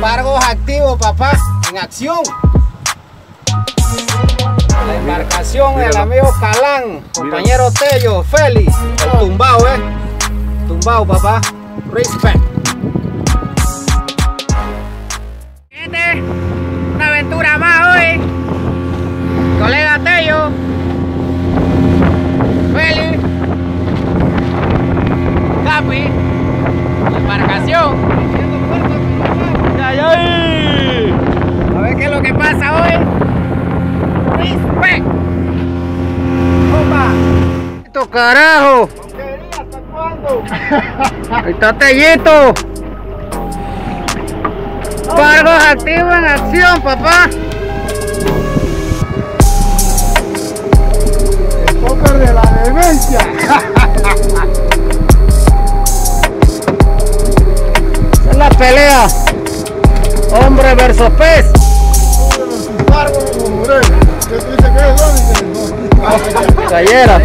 Embargos activos, papá, en acción. La embarcación, el amigo Calán, compañero Tello, Félix, el tumbao, eh. Tumbao, papá. Respect. Carajo. Ahí está Tellito. Embargos activos en acción, papá. El póker de la demencia. Esa es la pelea. Hombre versus pez. Embargo como moreno. ¿Qué tú dices que es Donnie? No. Cayera.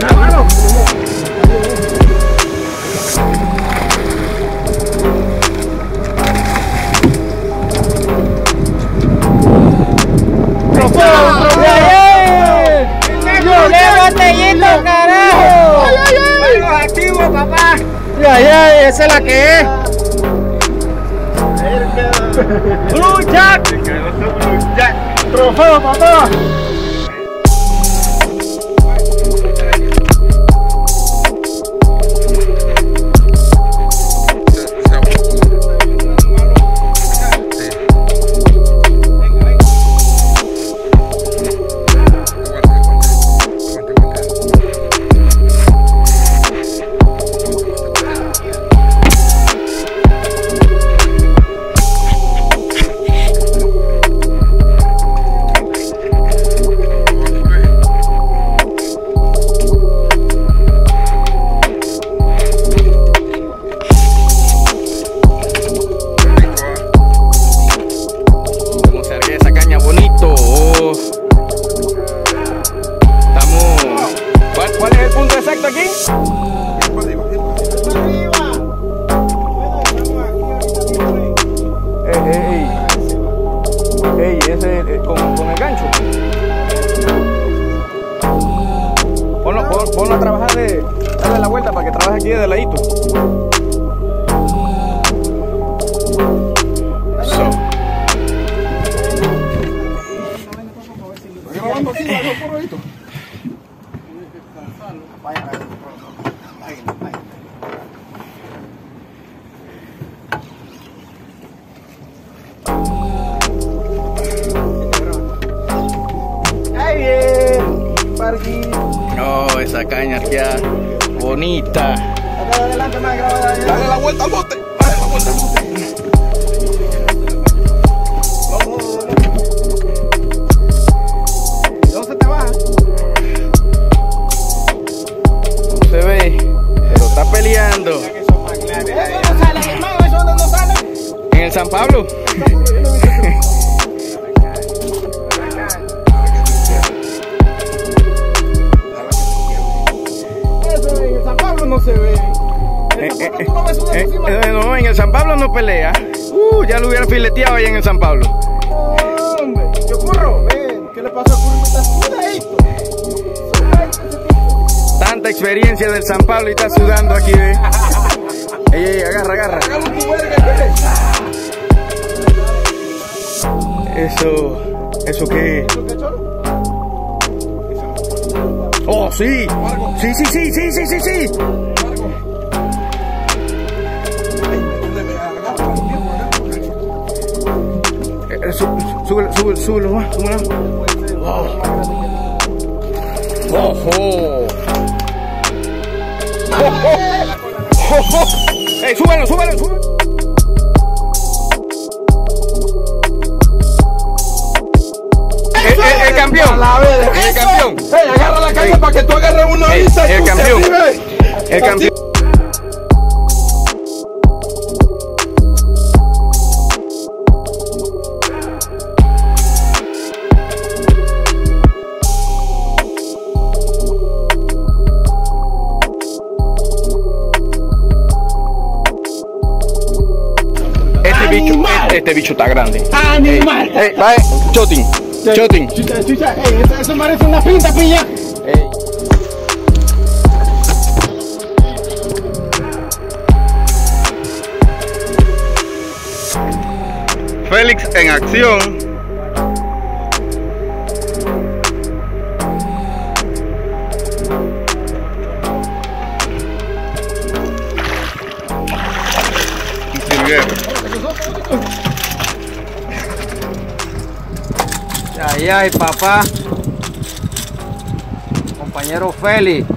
No, Ya, esa es la que es. Blue Jack. Trofeo, papá. Aquí de ladito. So. Oh, esa caña ya bonita. Dale la vuelta al bote. Dale la vuelta al bote. ¿Dónde se te va? No se ve, pero está peleando. Eso no sale, hermano. Eso no sale. En el San Pablo. Eh, eh, eh, no, en el San Pablo no pelea. Uh, ya lo hubieran fileteado ahí en el San Pablo. Hombre, yo curro. ¿qué le pasó a. Tanta experiencia del San Pablo y está sudando aquí, ve. Ey, ey, agarra, agarra. Eso, ¿eso qué? Oh, sí. Sí, sí, sí, sí, sí, sí, sí. Súbelo, súbelo, súbelo, más, súbelo. Wow. Ojo. Ojo. Ey, súbelo, súbelo, súbelo. El, el- el campeón. El campeón. Ey, agarra la caña para que tú agarres uno ahorita. el campeón. El campeón. Este, bicho está grande. Animal. Ey, ey, va, eh, Chotin, chotin. Chucha, chucha, ey, eso, eso parece una pinta, pilla. Ey. Félix en acción. Ay, ay, papá. Compañero Félix.